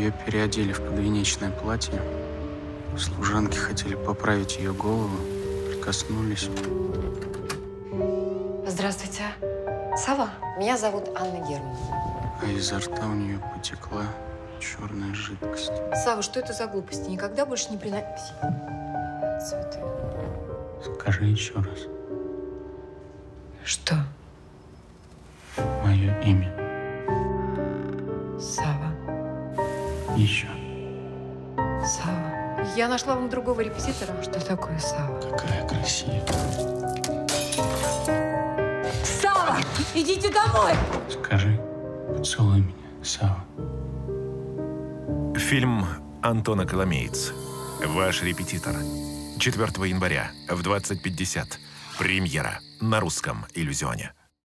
Ее переодели в подвенечное платье. Служанки хотели поправить ее голову, прикоснулись. Здравствуйте. Сава, меня зовут Анна Германовна. А изо рта у нее потекла черная жидкость. Сава, что это за глупости? Никогда больше не приноси цветы. Скажи еще раз. Что? Мое имя. Еще. Сава. Я нашла вам другого репетитора. Что такое Сава? Какая красивая. Сава! Идите домой! Скажи, поцелуй меня, Сава. Фильм Антона Коломеец. Ваш репетитор. 4 января в 20.50. Премьера на русском иллюзионе.